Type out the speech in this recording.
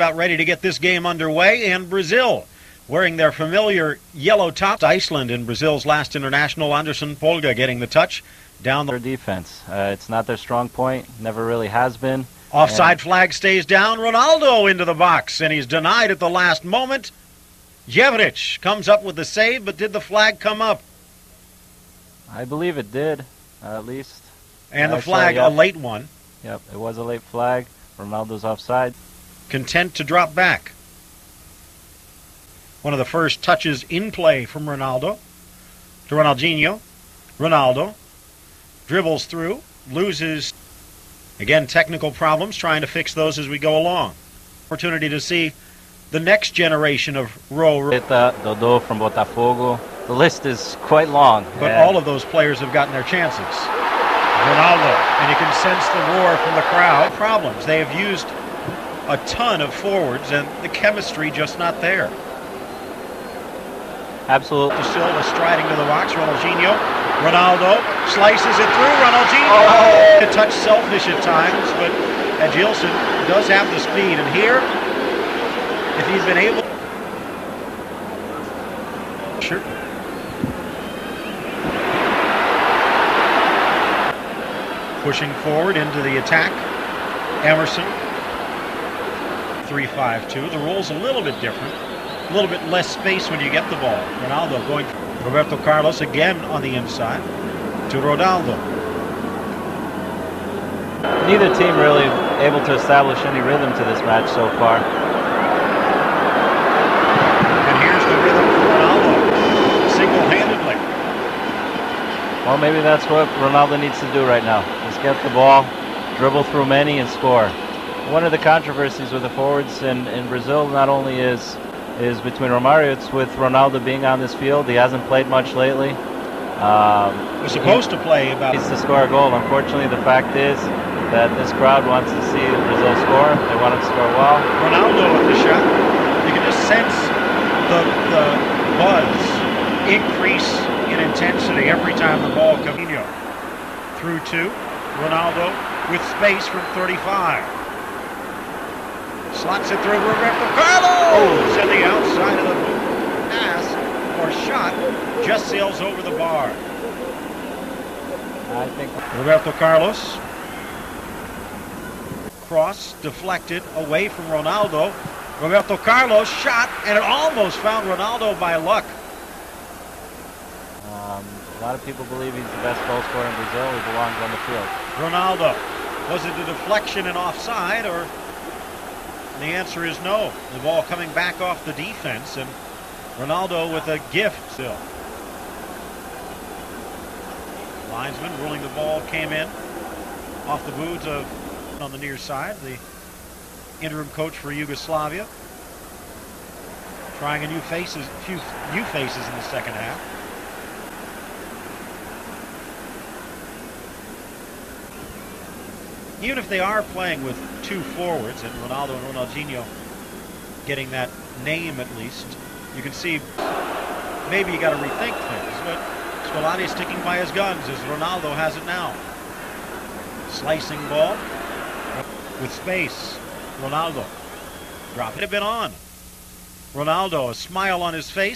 about ready to get this game underway, and Brazil wearing their familiar yellow tops. Iceland in Brazil's last international, Anderson Polga getting the touch down the Their defense. Uh, it's not their strong point. Never really has been. offside And flag stays down. Ronaldo into the box, and he's denied at the last moment. Jevric comes up with the save, but did the flag come up? I believe it did, uh, at least. And the flag, a late one. Yep, it was a late flag. Ronaldo's offside. Content to drop back. One of the first touches in play from Ronaldo to Ronaldinho. Ronaldo dribbles through, loses. Again, technical problems, trying to fix those as we go along. Opportunity to see the next generation of row, Rita, Dodô from Botafogo. The list is quite long. but all of those players have gotten their chances. Ronaldo, and you can sense the roar from the crowd. Problems. They have used a ton of forwards, and the chemistry just not there. Absolutely. De Silva striding to the box. Ronaldinho. Ronaldo slices it through. Ronaldinho. Oh. A touch selfish at times, but Edílson does have the speed. And here, if he's been able. Sure. Pushing forward into the attack. Emerson. 3-5-2. The rule's a little bit different. A little bit less space when you get the ball. Ronaldo going. Roberto Carlos again on the inside to Ronaldo. Neither team really able to establish any rhythm to this match so far. And here's the rhythm for Ronaldo. Single-handedly. Well, maybe that's what Ronaldo needs to do right now. Just get the ball, dribble through many, and score. One of the controversies with the forwards in, in Brazil not only is is between Romario, it's with Ronaldo being on this field. He hasn't played much lately. Um, Was supposed to play about. needs to score a goal. Unfortunately, the fact is that this crowd wants to see Brazil score. They want him to score well. Ronaldo with the shot. You can just sense the, the buzz increase in intensity every time the ball comes. In. Through two. Ronaldo with space from 35. Slots it through Roberto Carlos! And the outside of the pass or shot just sails over the bar. I think Roberto Carlos. Cross deflected away from Ronaldo. Roberto Carlos shot, and it almost found Ronaldo by luck. um, a lot of people believe he's the best goal scorer in Brazil. He belongs on the field. Ronaldo. Was it a deflection and offside, or the answer is no. The ball coming back off the defense, and Ronaldo with a gift still. Linesman ruling the ball came in off the boots of on the near side. The interim coach for Yugoslavia trying a new faces, few new faces in the second half. Even if they are playing with two forwards and Ronaldo and Ronaldinho getting that name at least, you can see maybe you got to rethink things. But Scolari is sticking by his guns as Ronaldo has it now. Slicing ball with space. Ronaldo. Drop it had been on. Ronaldo, a smile on his face.